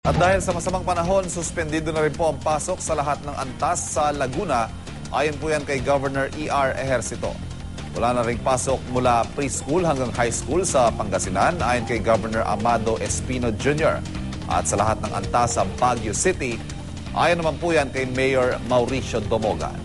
At dahil sa masamang panahon, suspendido na rin po ang pasok sa lahat ng antas sa Laguna. Ayon po yan kay Governor E.R. Ejercito. Wala na rin pasok mula preschool hanggang high school sa Pangasinan ayon kay Governor Amado Espino Jr. At sa lahat ng antas sa Baguio City, ayon naman po yan kay Mayor Mauricio Domogan.